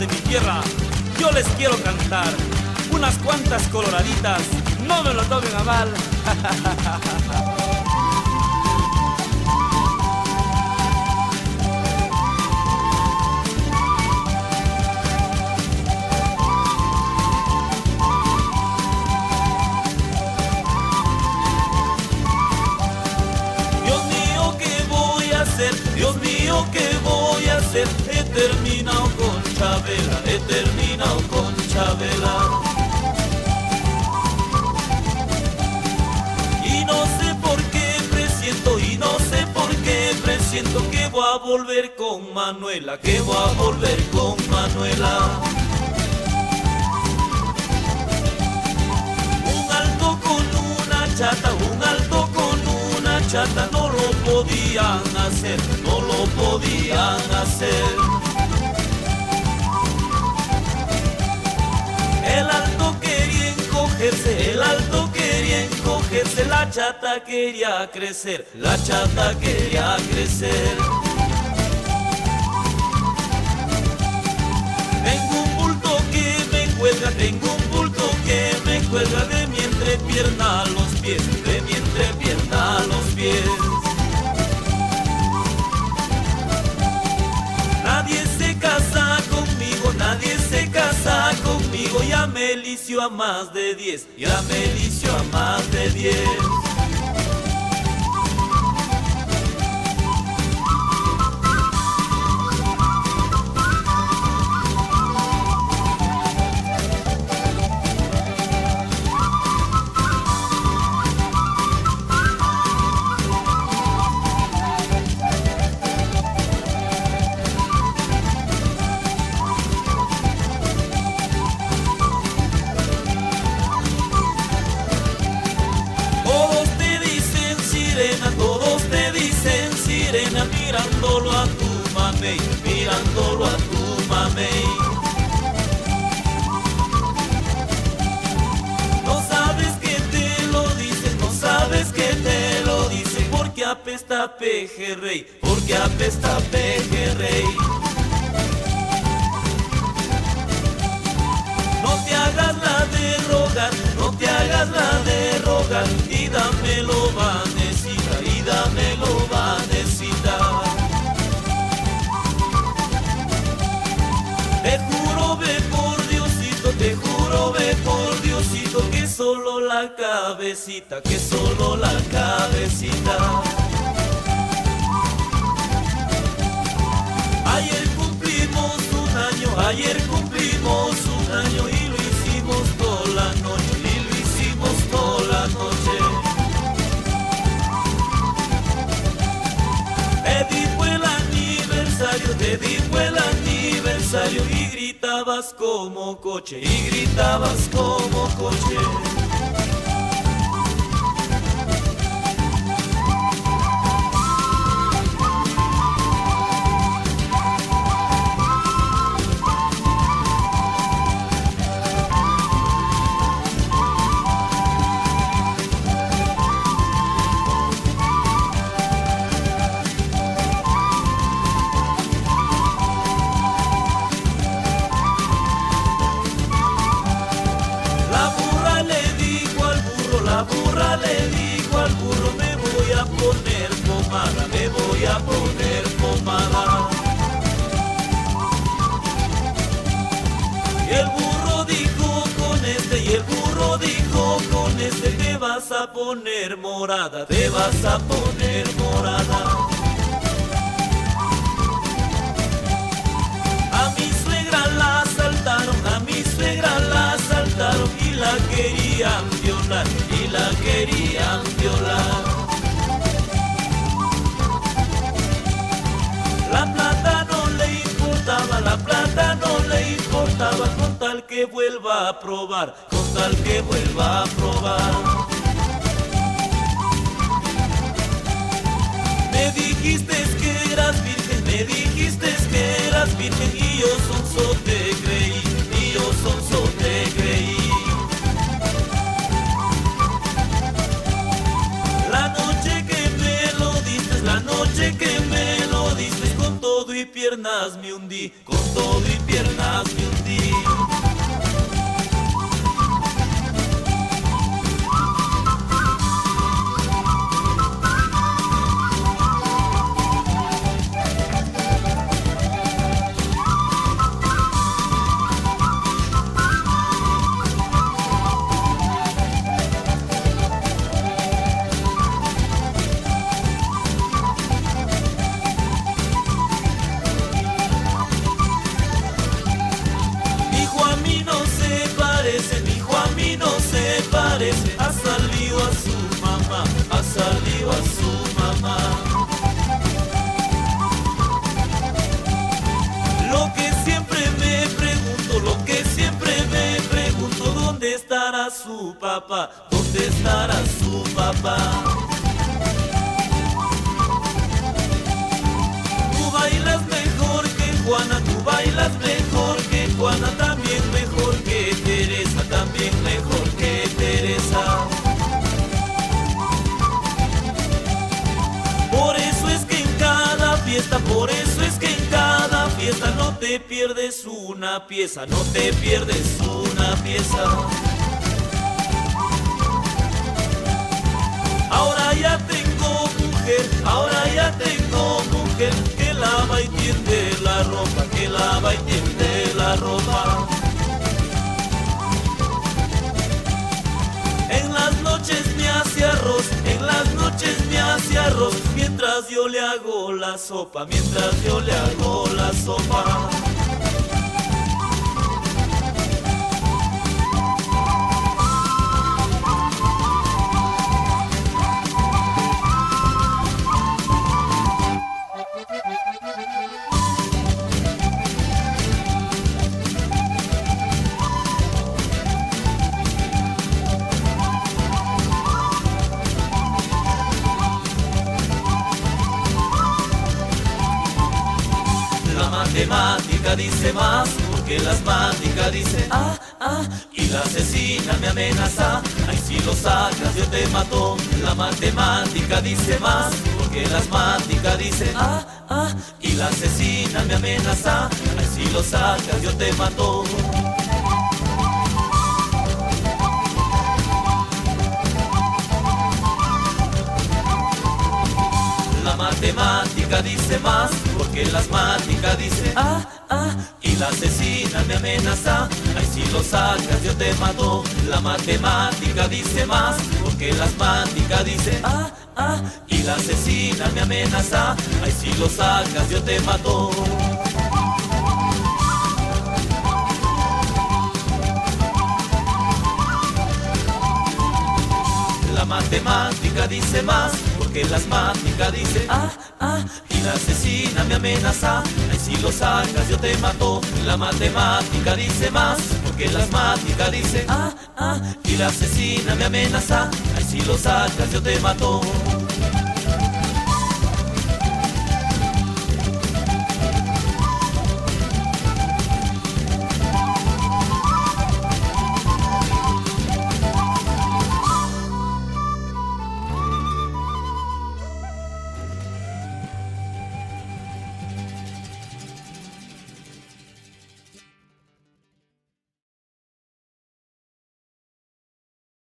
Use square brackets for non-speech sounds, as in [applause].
de mi tierra, yo les quiero cantar unas cuantas coloraditas, no me lo tomen a mal. [laughs] Dios mío, ¿qué voy a hacer? He terminado con Chabela, he terminado con Chabela. Y no sé por qué presiento, y no sé por qué presiento que voy a volver con Manuela, que voy a volver con Manuela. Un alto con una chata, un alto con una chata, no lo podían hacer, no lo podían hacer. La chata quería crecer, la chata quería crecer. Tengo un bulto que me cuelga, tengo un bulto que me cuelga de mi entrepierna a los pies, de mi entrepierna a los pies. Nadie se casa conmigo, nadie se conmigo ya me lició a más de 10, ya me lició a más de 10. Apesta pejerrey, porque apesta pejerrey. No te hagas la de rogar, no te hagas la de rogar y dámelo vanecita, y dámelo vanecita. Te juro ve por Diosito, te juro ve por Diosito que solo la cabecita, que solo la cabecita. Como coche, y gritabas como coche. La burra le dijo al burro, me voy a poner pomada, me voy a poner pomada. Y el burro dijo con este, y el burro dijo con este, te vas a poner morada, te vas a poner morada. Y la querían violar. La plata no le importaba, la plata no le importaba con tal que vuelva a probar, con tal que vuelva a probar. Me dijiste que eras virgen, me dijiste que eras virgen y yo sonso te Que me diste con todo y pierna piernas me hundí, me hundí. ¿Dónde estará su papá? Tú bailas mejor que Juana, tú bailas mejor que Juana, también mejor que Teresa, también mejor que Teresa. Por eso es que en cada fiesta, por eso es que en cada fiesta no te pierdes una pieza, no te pierdes una pieza. Ahora ya tengo mujer que lava y tiende la ropa, que lava y tiende la ropa. En las noches me hace arroz, en las noches me hace arroz, mientras yo le hago la sopa, mientras yo le hago la sopa. Matemática dice más, porque la asmática dice ah, ah, y la asesina me amenaza, ay si lo sacas yo te mato, la matemática dice más, porque la asmática dice ah, ah, y la asesina me amenaza, ay si lo sacas yo te mato. Matemática dice más, porque la asmática dice ah, ah, y la asesina me amenaza, ay si lo sacas yo te mato. La matemática dice más, porque la asmática dice ah, ah, y la asesina me amenaza, ay si lo sacas yo te mato. La matemática dice más, porque la asmática dice ah, ah, y la asesina me amenaza, ay si lo sacas yo te mato. La matemática dice más, porque la asmática dice ah, ah, y la asesina me amenaza, ay si lo sacas yo te mato.